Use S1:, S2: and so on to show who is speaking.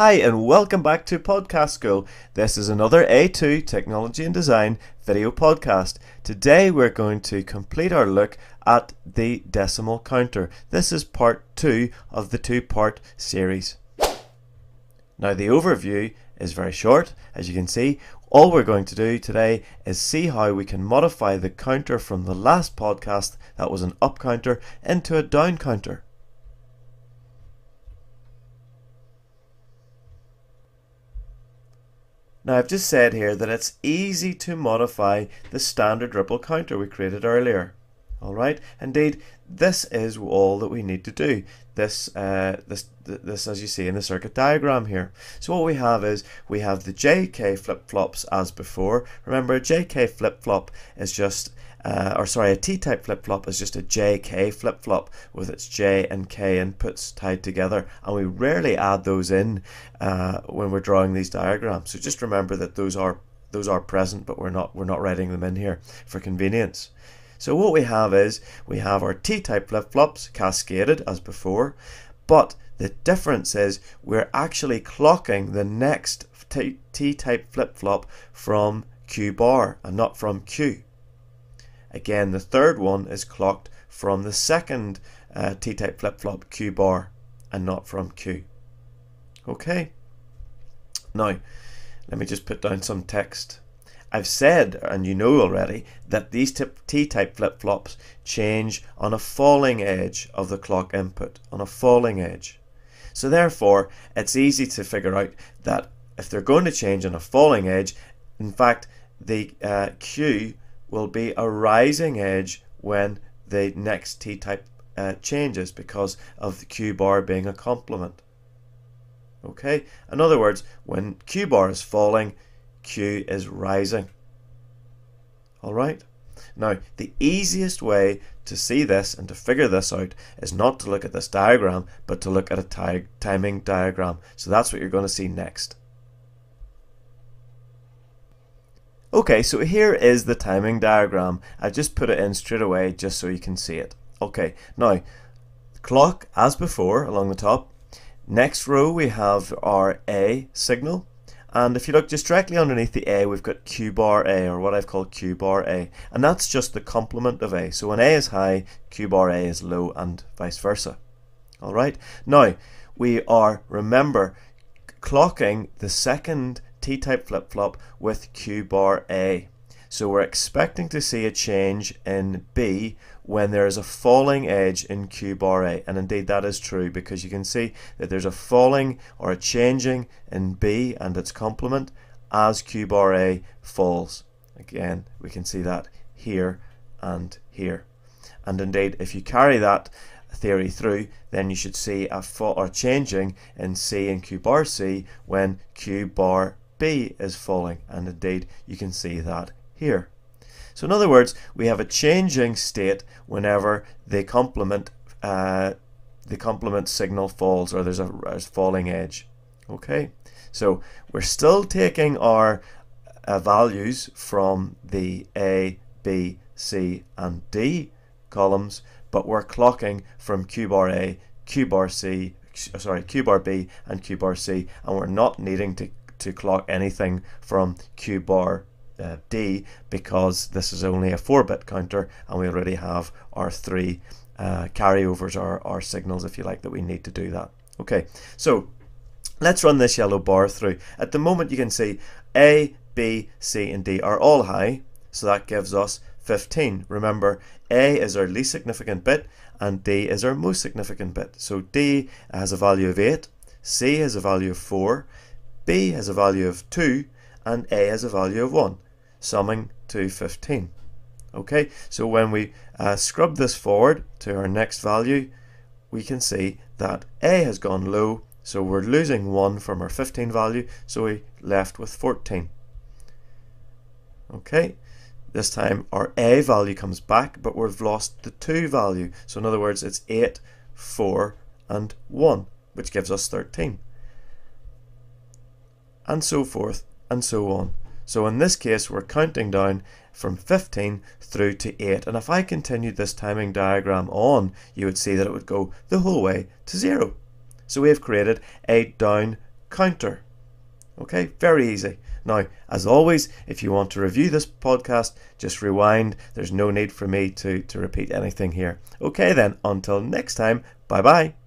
S1: Hi, and welcome back to Podcast School. This is another A2 Technology and Design video podcast. Today we're going to complete our look at the decimal counter. This is part two of the two part series. Now, the overview is very short, as you can see. All we're going to do today is see how we can modify the counter from the last podcast that was an up counter into a down counter. Now I've just said here that it's easy to modify the standard ripple counter we created earlier. Alright, indeed this is all that we need to do. This, uh, this, this as you see in the circuit diagram here. So what we have is we have the JK flip-flops as before. Remember a JK flip-flop is just uh, or sorry, a T-type flip-flop is just a JK flip-flop with its J and K inputs tied together, and we rarely add those in uh, when we're drawing these diagrams. So just remember that those are those are present, but we're not we're not writing them in here for convenience. So what we have is we have our T-type flip-flops cascaded as before, but the difference is we're actually clocking the next T-type flip-flop from Q bar and not from Q. Again, the third one is clocked from the second uh, T-type flip-flop Q bar and not from Q. Okay. Now, let me just put down some text. I've said, and you know already, that these T-type flip-flops change on a falling edge of the clock input, on a falling edge. So therefore, it's easy to figure out that if they're going to change on a falling edge, in fact, the uh, Q will be a rising edge when the next T-type uh, changes because of the Q bar being a complement. Okay, in other words, when Q bar is falling, Q is rising. Alright? Now, the easiest way to see this and to figure this out is not to look at this diagram, but to look at a timing diagram. So that's what you're going to see next. Okay, so here is the timing diagram. I just put it in straight away just so you can see it. Okay, now clock as before along the top. Next row we have our A signal. And if you look just directly underneath the A, we've got Q bar A, or what I've called Q bar A. And that's just the complement of A. So when A is high, Q bar A is low, and vice versa. Alright, now we are, remember, clocking the second T-type flip-flop with Q bar A. So we're expecting to see a change in B when there is a falling edge in Q bar A. And indeed that is true because you can see that there's a falling or a changing in B and its complement as Q bar A falls. Again, we can see that here and here. And indeed, if you carry that theory through, then you should see a fall or changing in C and Q bar C when Q bar B is falling and indeed you can see that here. So in other words, we have a changing state whenever the complement uh, the complement signal falls or there's a, a, falling edge. Okay, so we're still taking our uh, values from the A, B, C and D columns, but we're clocking from Q bar A, Q bar C, sorry, Q bar B and Q bar C, and we're not needing to to clock anything from Q bar uh, D because this is only a 4-bit counter and we already have our three uh, carryovers or our signals if you like that we need to do that. Okay, so let's run this yellow bar through. At the moment you can see A, B, C and D are all high so that gives us 15. Remember A is our least significant bit and D is our most significant bit. So D has a value of 8, C has a value of 4, b has a value of 2 and a has a value of 1, summing to 15. Okay, so when we uh, scrub this forward to our next value, we can see that a has gone low, so we're losing 1 from our 15 value, so we left with 14. Okay, this time our a value comes back, but we've lost the 2 value. So in other words, it's 8, 4 and 1, which gives us 13 and so forth and so on. So in this case we're counting down from 15 through to 8 and if I continued this timing diagram on you would see that it would go the whole way to 0. So we have created a down counter. Okay, very easy. Now, as always, if you want to review this podcast, just rewind. There's no need for me to, to repeat anything here. Okay, then, until next time, bye bye.